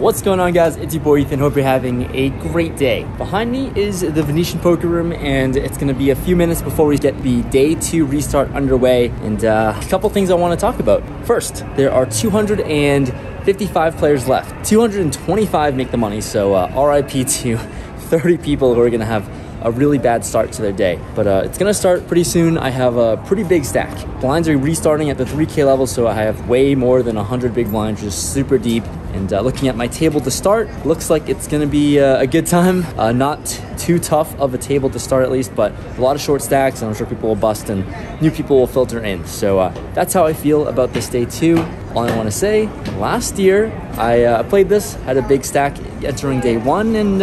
What's going on guys? It's your boy Ethan. Hope you're having a great day. Behind me is the Venetian Poker Room and it's gonna be a few minutes before we get the day two restart underway and uh, a couple things I wanna talk about. First, there are 255 players left. 225 make the money, so uh, RIP to 30 people who are gonna have a really bad start to their day. But uh, it's gonna start pretty soon. I have a pretty big stack. Blinds are restarting at the 3K level, so I have way more than 100 big blinds, just super deep. And uh, looking at my table to start, looks like it's gonna be uh, a good time. Uh, not too tough of a table to start at least, but a lot of short stacks, and I'm sure people will bust and new people will filter in. So uh, that's how I feel about this day two. All I wanna say, last year I uh, played this, had a big stack entering day one, and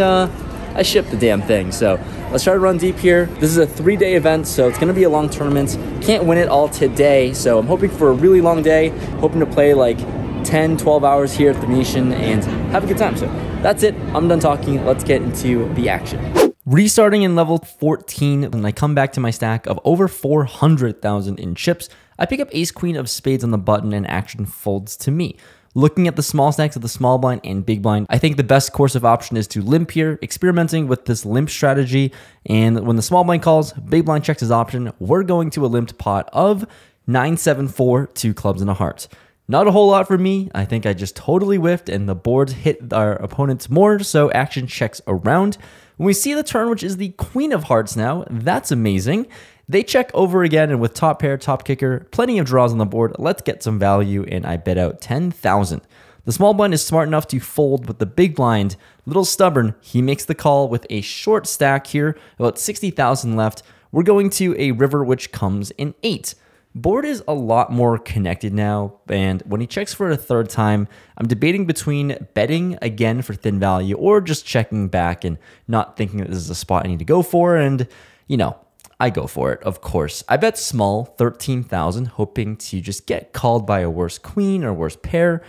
I shipped the damn thing. So let's try to run deep here. This is a three day event, so it's gonna be a long tournament. Can't win it all today, so I'm hoping for a really long day, hoping to play like 10, 12 hours here at the Venetian and have a good time. So that's it. I'm done talking. Let's get into the action. Restarting in level 14, when I come back to my stack of over 400,000 in chips, I pick up ace queen of spades on the button and action folds to me. Looking at the small stacks of the small blind and big blind, I think the best course of option is to limp here, experimenting with this limp strategy. And when the small blind calls, big blind checks his option, we're going to a limped pot of 974, two clubs and a heart. Not a whole lot for me. I think I just totally whiffed and the boards hit our opponents more, so action checks around. When we see the turn, which is the queen of hearts now, that's amazing. They check over again, and with top pair, top kicker, plenty of draws on the board, let's get some value, and I bet out 10,000. The small blind is smart enough to fold, but the big blind, little stubborn, he makes the call with a short stack here, about 60,000 left. We're going to a river which comes in 8. Board is a lot more connected now, and when he checks for a third time, I'm debating between betting again for thin value or just checking back and not thinking that this is a spot I need to go for, and, you know, I go for it, of course. I bet small, 13,000, hoping to just get called by a worse queen or worse pair.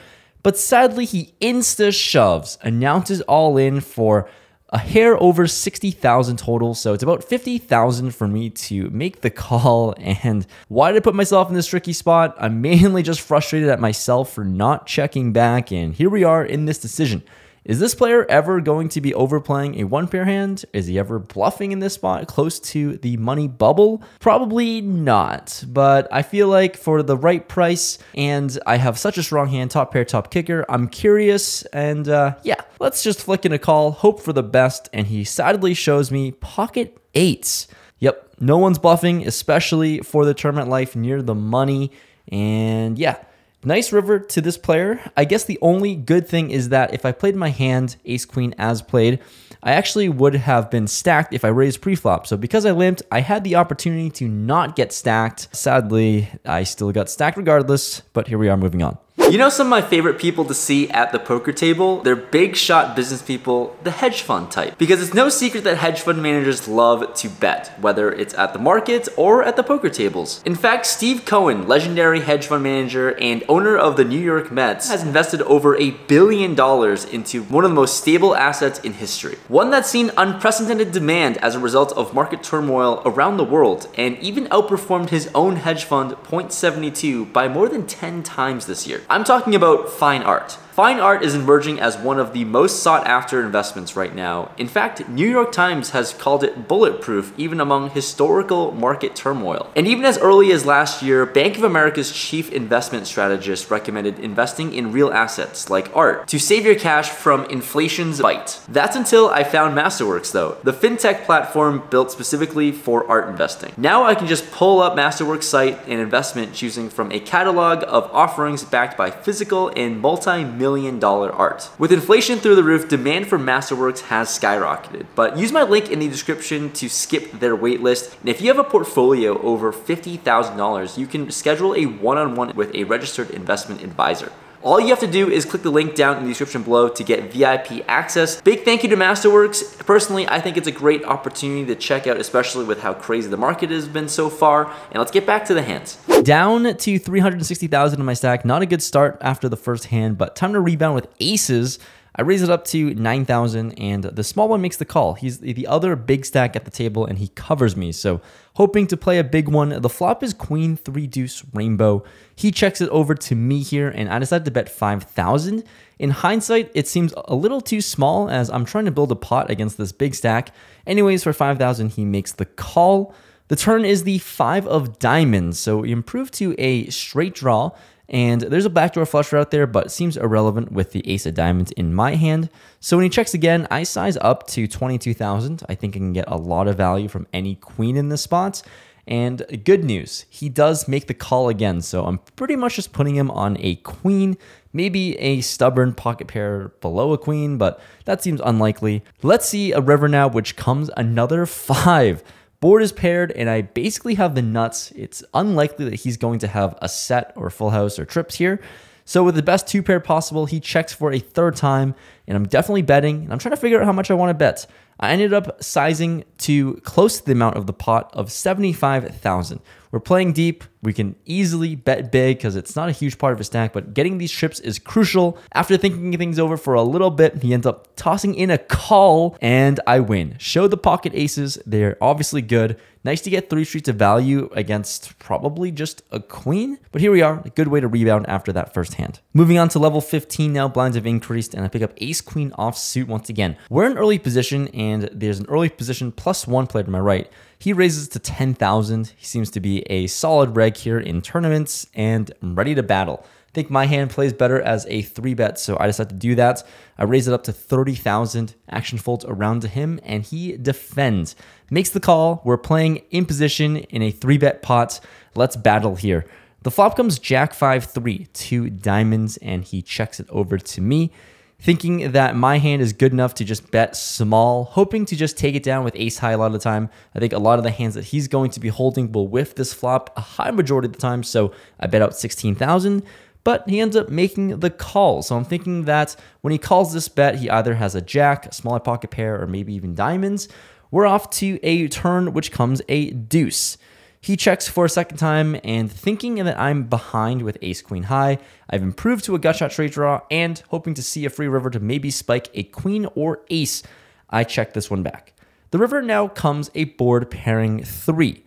But sadly, he insta shoves, announces all in for a hair over 60,000 total. So it's about 50,000 for me to make the call. And why did I put myself in this tricky spot? I'm mainly just frustrated at myself for not checking back. And here we are in this decision. Is this player ever going to be overplaying a one pair hand? Is he ever bluffing in this spot close to the money bubble? Probably not, but I feel like for the right price and I have such a strong hand, top pair, top kicker, I'm curious and uh, yeah, let's just flick in a call, hope for the best, and he sadly shows me pocket eights. Yep, no one's bluffing, especially for the tournament life near the money. And yeah, Nice river to this player. I guess the only good thing is that if I played my hand ace queen as played, I actually would have been stacked if I raised preflop. So because I limped, I had the opportunity to not get stacked. Sadly, I still got stacked regardless, but here we are moving on. You know some of my favorite people to see at the poker table? They're big shot business people, the hedge fund type. Because it's no secret that hedge fund managers love to bet, whether it's at the market or at the poker tables. In fact, Steve Cohen, legendary hedge fund manager and owner of the New York Mets, has invested over a billion dollars into one of the most stable assets in history. One that's seen unprecedented demand as a result of market turmoil around the world and even outperformed his own hedge fund Point72 by more than 10 times this year. I'm talking about fine art. Fine art is emerging as one of the most sought after investments right now. In fact, New York Times has called it bulletproof even among historical market turmoil. And even as early as last year, Bank of America's chief investment strategist recommended investing in real assets like art to save your cash from inflation's bite. That's until I found Masterworks though, the fintech platform built specifically for art investing. Now I can just pull up Masterworks site and investment choosing from a catalog of offerings backed by physical and multi-million million dollar art. With inflation through the roof, demand for Masterworks has skyrocketed, but use my link in the description to skip their waitlist. And if you have a portfolio over $50,000, you can schedule a one-on-one -on -one with a registered investment advisor. All you have to do is click the link down in the description below to get VIP access. Big thank you to Masterworks. Personally, I think it's a great opportunity to check out, especially with how crazy the market has been so far. And let's get back to the hands. Down to 360,000 in my stack. Not a good start after the first hand, but time to rebound with aces. I raise it up to 9,000 and the small one makes the call. He's the other big stack at the table and he covers me. So hoping to play a big one. The flop is queen, three deuce, rainbow. He checks it over to me here and I decided to bet 5,000. In hindsight, it seems a little too small as I'm trying to build a pot against this big stack. Anyways, for 5,000, he makes the call. The turn is the five of diamonds, so we improve to a straight draw. And there's a backdoor flusher out there, but seems irrelevant with the ace of diamonds in my hand. So when he checks again, I size up to 22,000. I think I can get a lot of value from any queen in this spot. And good news, he does make the call again. So I'm pretty much just putting him on a queen, maybe a stubborn pocket pair below a queen, but that seems unlikely. Let's see a river now, which comes another five. Board is paired, and I basically have the nuts. It's unlikely that he's going to have a set or full house or trips here. So with the best two pair possible, he checks for a third time, and I'm definitely betting, and I'm trying to figure out how much I want to bet. I ended up sizing to close to the amount of the pot of 75,000. We're playing deep. We can easily bet big because it's not a huge part of his stack, but getting these trips is crucial. After thinking things over for a little bit, he ends up tossing in a call and I win. Show the pocket aces. They're obviously good. Nice to get three streets of value against probably just a queen, but here we are, a good way to rebound after that first hand. Moving on to level 15 now, blinds have increased and I pick up ace queen off suit once again. We're in early position and there's an early position plus one player to my right. He raises to 10,000. He seems to be a solid reg here in tournaments and I'm ready to battle. I think my hand plays better as a three bet, so I decided to do that. I raise it up to 30,000. Action folds around to him, and he defends. Makes the call. We're playing in position in a three bet pot. Let's battle here. The flop comes Jack 5 3, two diamonds, and he checks it over to me thinking that my hand is good enough to just bet small, hoping to just take it down with ace high a lot of the time. I think a lot of the hands that he's going to be holding will whiff this flop a high majority of the time, so I bet out 16,000 but he ends up making the call. So I'm thinking that when he calls this bet, he either has a jack, a smaller pocket pair, or maybe even diamonds. We're off to a turn which comes a deuce. He checks for a second time, and thinking that I'm behind with ace queen high, I've improved to a gutshot straight draw, and hoping to see a free river to maybe spike a queen or ace, I check this one back. The river now comes a board pairing three.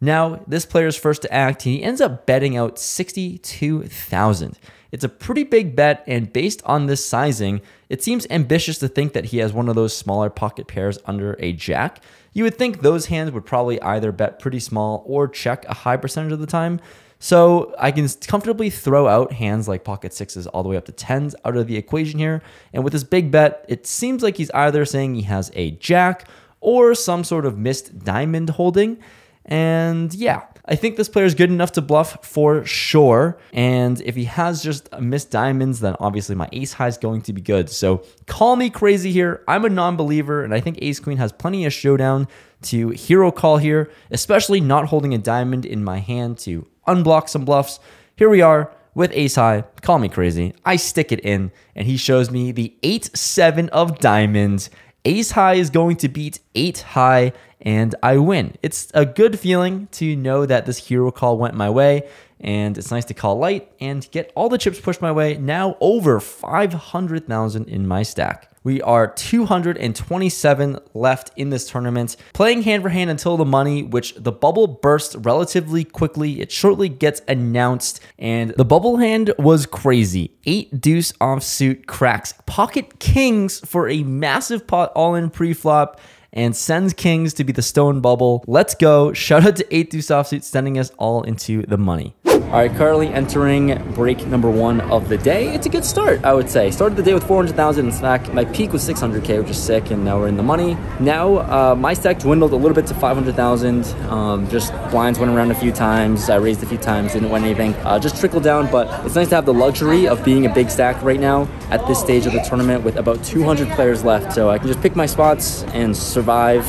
Now, this player's first to act, he ends up betting out 62,000. It's a pretty big bet, and based on this sizing, it seems ambitious to think that he has one of those smaller pocket pairs under a jack. You would think those hands would probably either bet pretty small or check a high percentage of the time. So I can comfortably throw out hands like pocket sixes all the way up to tens out of the equation here. And with this big bet, it seems like he's either saying he has a jack or some sort of missed diamond holding. And yeah, I think this player is good enough to bluff for sure. And if he has just missed diamonds, then obviously my ace high is going to be good. So call me crazy here. I'm a non believer, and I think ace queen has plenty of showdown to hero call here, especially not holding a diamond in my hand to unblock some bluffs. Here we are with ace high. Call me crazy. I stick it in, and he shows me the 8 7 of diamonds. Ace high is going to beat 8 high and I win. It's a good feeling to know that this hero call went my way, and it's nice to call light and get all the chips pushed my way. Now over 500,000 in my stack. We are 227 left in this tournament, playing hand for hand until the money, which the bubble bursts relatively quickly. It shortly gets announced, and the bubble hand was crazy. Eight deuce offsuit cracks, pocket kings for a massive pot all in pre flop and sends Kings to be the stone bubble. Let's go. Shout out to 8 Deuce Offsuit sending us all into the money. All right, currently entering break number one of the day. It's a good start, I would say. Started the day with 400,000 in stack. My peak was 600k, which is sick, and now we're in the money. Now uh, my stack dwindled a little bit to 500,000. Um, just blinds went around a few times. I raised a few times, didn't win anything. Uh, just trickled down, but it's nice to have the luxury of being a big stack right now at this stage of the tournament with about 200 players left. So I can just pick my spots and survive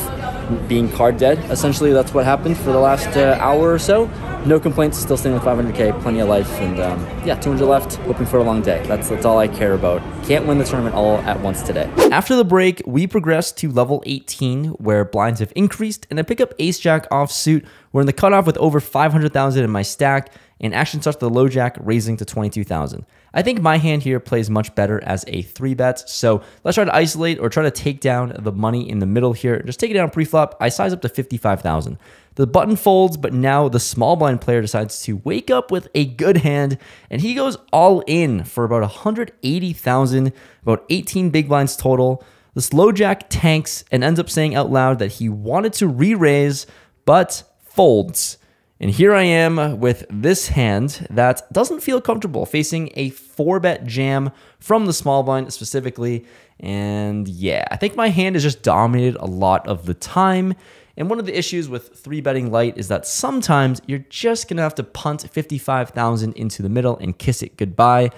being card dead. Essentially, that's what happened for the last uh, hour or so. No complaints, still staying with 500k, plenty of life, and um, yeah, 200 left, hoping for a long day. That's, that's all I care about. Can't win the tournament all at once today. After the break, we progress to level 18, where blinds have increased, and I pick up ace jack offsuit. We're in the cutoff with over 500,000 in my stack, and action starts the low jack, raising to 22,000. I think my hand here plays much better as a three bet. So let's try to isolate or try to take down the money in the middle here. Just take it down pre-flop. I size up to 55,000. The button folds, but now the small blind player decides to wake up with a good hand, and he goes all in for about 180,000, about 18 big blinds total. This low jack tanks and ends up saying out loud that he wanted to re-raise, but folds. And here I am with this hand that doesn't feel comfortable facing a four bet jam from the small blind specifically. And yeah, I think my hand is just dominated a lot of the time. And one of the issues with three betting light is that sometimes you're just gonna have to punt 55,000 into the middle and kiss it goodbye.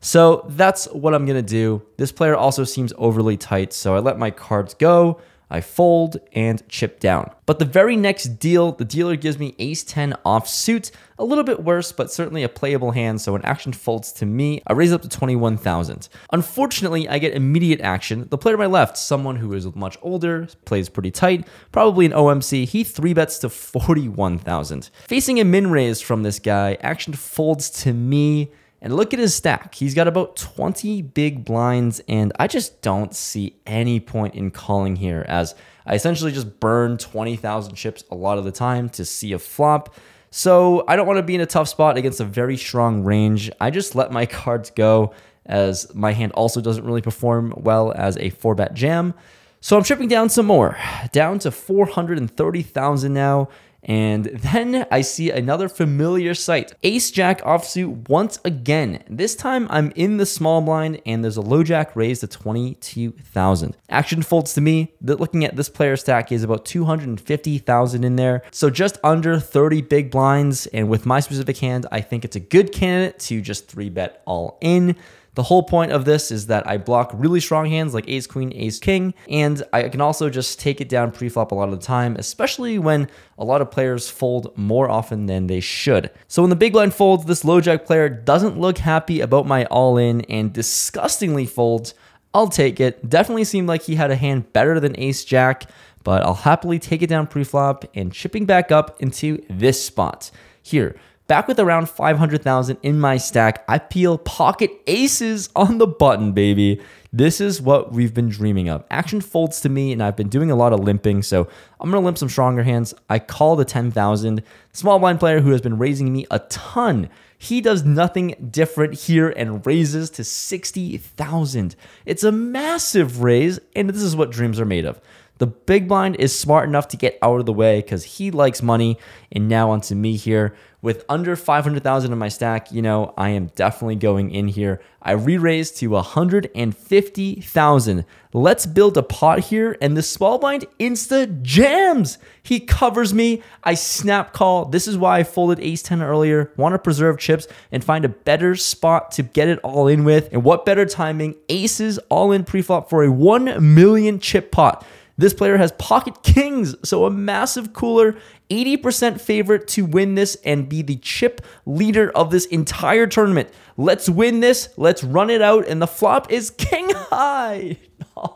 So that's what I'm gonna do. This player also seems overly tight, so I let my cards go. I fold and chip down. But the very next deal, the dealer gives me ace 10 offsuit, a little bit worse, but certainly a playable hand. So when action folds to me, I raise up to 21,000. Unfortunately, I get immediate action. The player to my left, someone who is much older, plays pretty tight, probably an OMC, he three bets to 41,000. Facing a min raise from this guy, action folds to me. And look at his stack. He's got about 20 big blinds, and I just don't see any point in calling here as I essentially just burn 20,000 chips a lot of the time to see a flop. So I don't want to be in a tough spot against a very strong range. I just let my cards go as my hand also doesn't really perform well as a 4-bet jam. So I'm chipping down some more, down to 430,000 now. And then I see another familiar sight. Ace Jack offsuit once again. This time I'm in the small blind and there's a low jack raised to 22,000. Action folds to me. that Looking at this player stack is about 250,000 in there. So just under 30 big blinds. And with my specific hand, I think it's a good candidate to just three bet all in. The whole point of this is that I block really strong hands like ace queen, ace king, and I can also just take it down pre-flop a lot of the time, especially when a lot of players fold more often than they should. So when the big blind folds, this low jack player doesn't look happy about my all-in and disgustingly folds. I'll take it. Definitely seemed like he had a hand better than ace jack, but I'll happily take it down pre-flop and chipping back up into this spot. Here, Back with around 500,000 in my stack, I peel pocket aces on the button, baby. This is what we've been dreaming of. Action folds to me, and I've been doing a lot of limping, so I'm gonna limp some stronger hands. I call the 10,000. Small blind player who has been raising me a ton. He does nothing different here and raises to 60,000. It's a massive raise, and this is what dreams are made of. The big blind is smart enough to get out of the way because he likes money. And now onto me here. With under 500,000 in my stack, you know, I am definitely going in here. I re-raised to 150,000. Let's build a pot here. And the small blind insta jams. He covers me. I snap call. This is why I folded ace 10 earlier. Want to preserve chips and find a better spot to get it all in with. And what better timing? Aces all in pre-flop for a 1 million chip pot. This player has pocket kings, so a massive cooler, 80% favorite to win this and be the chip leader of this entire tournament. Let's win this. Let's run it out. And the flop is king high.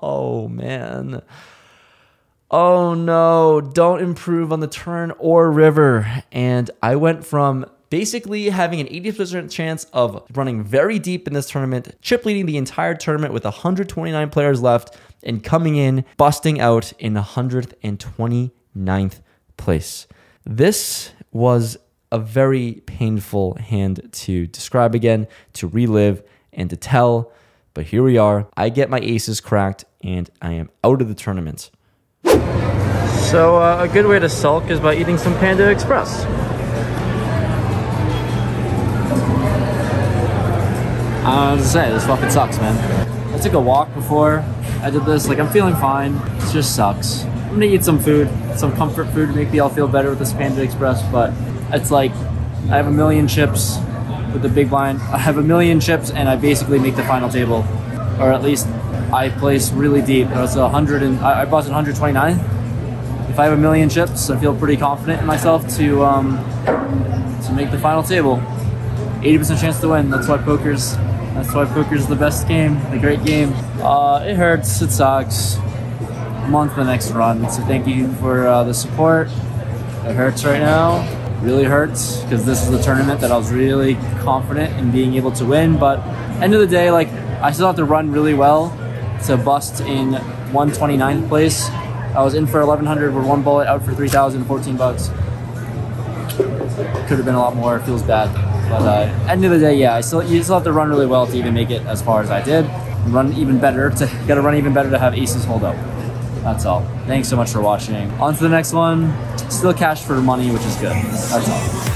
Oh, man. Oh, no. Don't improve on the turn or river. And I went from basically having an 80% chance of running very deep in this tournament, chip leading the entire tournament with 129 players left, and coming in, busting out in 129th place. This was a very painful hand to describe again, to relive, and to tell. But here we are. I get my aces cracked, and I am out of the tournament. So uh, a good way to sulk is by eating some Panda Express. I don't know what to say, this fucking sucks, man. I took a walk before I did this, like I'm feeling fine. It just sucks. I'm gonna eat some food, some comfort food to make me all feel better with this Panda Express, but it's like I have a million chips with the big blind. I have a million chips and I basically make the final table. Or at least I place really deep. It was 100 and I, I bought 129. If I have a million chips, I feel pretty confident in myself to um, to make the final table. 80% chance to win. That's why poker's that's why poker's the best game, the great game. Uh, it hurts, it sucks. I'm on to the next run, so thank you for uh, the support. It hurts right now, really hurts because this is the tournament that I was really confident in being able to win. But end of the day, like I still have to run really well to bust in 129th place. I was in for 1100 with one bullet, out for 3000, 14 bucks. Could have been a lot more. It feels bad. But uh, end of the day, yeah, I still you still have to run really well to even make it as far as I did. Run even better to got to run even better to have aces hold up. That's all. Thanks so much for watching. On to the next one. Still cash for money, which is good. That's all.